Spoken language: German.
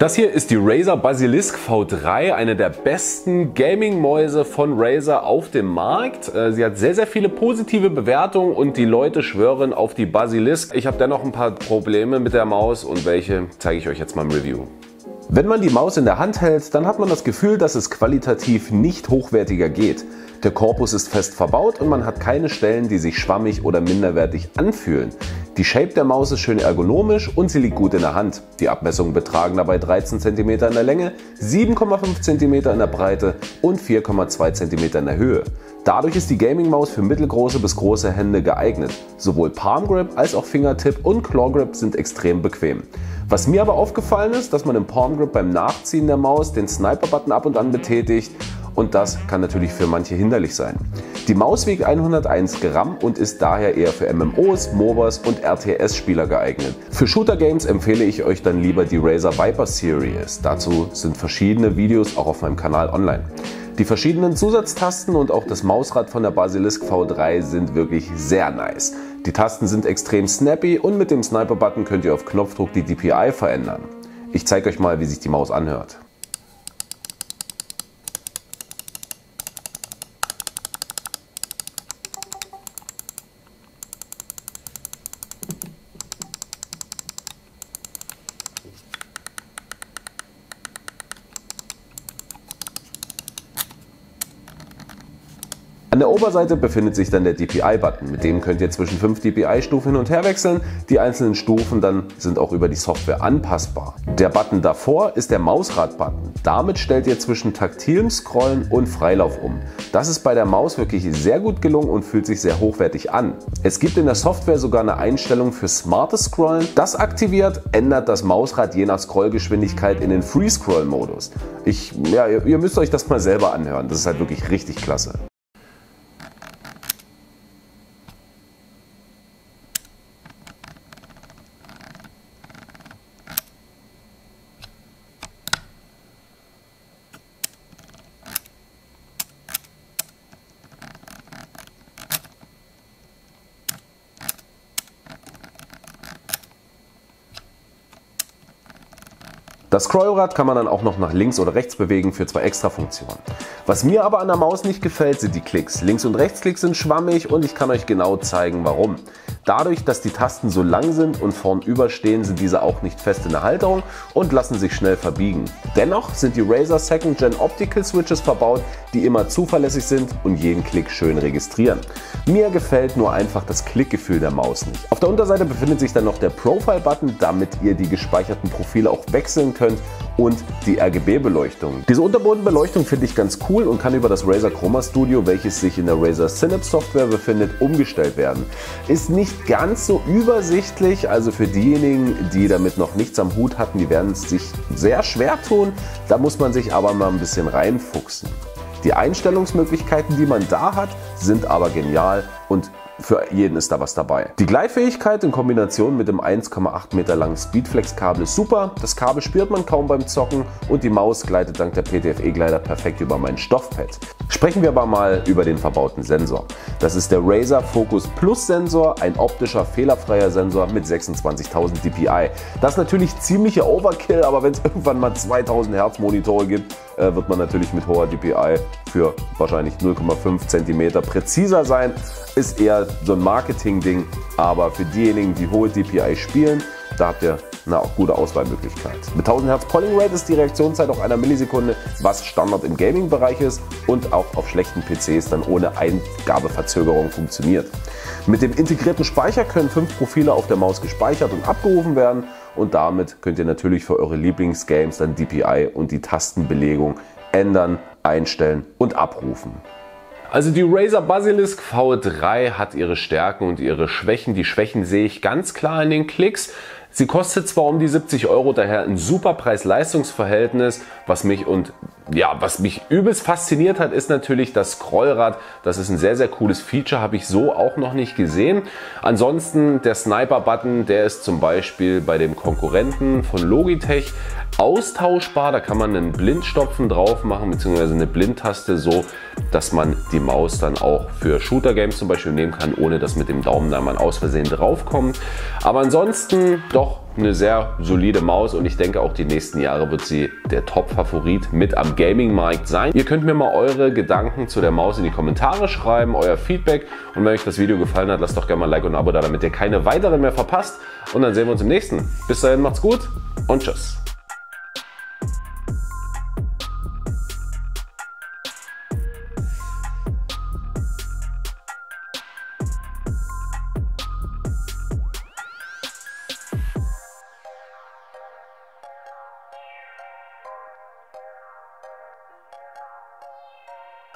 Das hier ist die Razer Basilisk V3, eine der besten Gaming-Mäuse von Razer auf dem Markt. Äh, sie hat sehr, sehr viele positive Bewertungen und die Leute schwören auf die Basilisk. Ich habe dennoch ein paar Probleme mit der Maus und welche zeige ich euch jetzt mal im Review. Wenn man die Maus in der Hand hält, dann hat man das Gefühl, dass es qualitativ nicht hochwertiger geht. Der Korpus ist fest verbaut und man hat keine Stellen, die sich schwammig oder minderwertig anfühlen. Die Shape der Maus ist schön ergonomisch und sie liegt gut in der Hand. Die Abmessungen betragen dabei 13 cm in der Länge, 7,5 cm in der Breite und 4,2 cm in der Höhe. Dadurch ist die Gaming-Maus für mittelgroße bis große Hände geeignet. Sowohl Palm Grip als auch Fingertip und Claw Grip sind extrem bequem. Was mir aber aufgefallen ist, dass man im Palm Grip beim Nachziehen der Maus den Sniper-Button ab und an betätigt und das kann natürlich für manche hinderlich sein. Die Maus wiegt 101 Gramm und ist daher eher für MMOs, MOBAs und RTS-Spieler geeignet. Für Shooter-Games empfehle ich euch dann lieber die Razer Viper Series. Dazu sind verschiedene Videos auch auf meinem Kanal online. Die verschiedenen Zusatztasten und auch das Mausrad von der Basilisk V3 sind wirklich sehr nice. Die Tasten sind extrem snappy und mit dem Sniper-Button könnt ihr auf Knopfdruck die DPI verändern. Ich zeige euch mal, wie sich die Maus anhört. An der Oberseite befindet sich dann der DPI-Button. Mit dem könnt ihr zwischen 5 DPI-Stufen hin und her wechseln. Die einzelnen Stufen dann sind auch über die Software anpassbar. Der Button davor ist der Mausrad-Button. Damit stellt ihr zwischen taktilem Scrollen und Freilauf um. Das ist bei der Maus wirklich sehr gut gelungen und fühlt sich sehr hochwertig an. Es gibt in der Software sogar eine Einstellung für smartes Scrollen. Das aktiviert, ändert das Mausrad je nach Scrollgeschwindigkeit in den Free-Scroll-Modus. ja, ihr müsst euch das mal selber anhören. Das ist halt wirklich richtig klasse. Das Scrollrad kann man dann auch noch nach links oder rechts bewegen für zwei extra Funktionen. Was mir aber an der Maus nicht gefällt, sind die Klicks. Links- und Rechtsklicks sind schwammig und ich kann euch genau zeigen warum. Dadurch, dass die Tasten so lang sind und vornüber stehen, sind diese auch nicht fest in der Halterung und lassen sich schnell verbiegen. Dennoch sind die Razer Second Gen Optical Switches verbaut, die immer zuverlässig sind und jeden Klick schön registrieren. Mir gefällt nur einfach das Klickgefühl der Maus nicht. Auf der Unterseite befindet sich dann noch der Profile-Button, damit ihr die gespeicherten Profile auch wechseln könnt und die RGB-Beleuchtung. Diese Unterbodenbeleuchtung finde ich ganz cool und kann über das Razer Chroma Studio, welches sich in der Razer Synapse Software befindet, umgestellt werden. Ist nicht ganz so übersichtlich, also für diejenigen, die damit noch nichts am Hut hatten, die werden es sich sehr schwer tun. Da muss man sich aber mal ein bisschen reinfuchsen. Die Einstellungsmöglichkeiten, die man da hat, sind aber genial und für jeden ist da was dabei. Die Gleitfähigkeit in Kombination mit dem 1,8 Meter langen Speedflex-Kabel ist super. Das Kabel spürt man kaum beim Zocken und die Maus gleitet dank der PTFE-Gleiter perfekt über mein Stoffpad. Sprechen wir aber mal über den verbauten Sensor. Das ist der Razer Focus Plus Sensor, ein optischer fehlerfreier Sensor mit 26.000 dpi. Das ist natürlich ziemlicher Overkill, aber wenn es irgendwann mal 2000 Hertz Monitore gibt, äh, wird man natürlich mit hoher DPI für wahrscheinlich 0,5 cm präziser sein. Ist eher so ein Marketing-Ding, aber für diejenigen, die hohe DPI spielen, da habt ihr eine auch gute Auswahlmöglichkeit. Mit 1000 Hertz Polling Rate ist die Reaktionszeit auch einer Millisekunde, was Standard im Gaming-Bereich ist und auch auf schlechten PCs dann ohne Eingabeverzögerung funktioniert. Mit dem integrierten Speicher können fünf Profile auf der Maus gespeichert und abgerufen werden und damit könnt ihr natürlich für eure Lieblingsgames dann DPI und die Tastenbelegung ändern, einstellen und abrufen. Also die Razer Basilisk V3 hat ihre Stärken und ihre Schwächen. Die Schwächen sehe ich ganz klar in den Klicks. Sie kostet zwar um die 70 Euro, daher ein super Preis-Leistungs-Verhältnis. Was mich und ja, was mich übelst fasziniert hat, ist natürlich das Scrollrad. Das ist ein sehr, sehr cooles Feature, habe ich so auch noch nicht gesehen. Ansonsten der Sniper-Button, der ist zum Beispiel bei dem Konkurrenten von Logitech austauschbar. Da kann man einen Blindstopfen drauf machen, beziehungsweise eine Blindtaste so, dass man die Maus dann auch für Shooter-Games zum Beispiel nehmen kann, ohne dass mit dem Daumen da mal aus Versehen draufkommt. Aber ansonsten doch eine sehr solide Maus und ich denke auch die nächsten Jahre wird sie der Top-Favorit mit am Gaming-Markt sein. Ihr könnt mir mal eure Gedanken zu der Maus in die Kommentare schreiben, euer Feedback und wenn euch das Video gefallen hat, lasst doch gerne mal ein Like und ein Abo da, damit ihr keine weiteren mehr verpasst und dann sehen wir uns im nächsten. Bis dahin macht's gut und tschüss.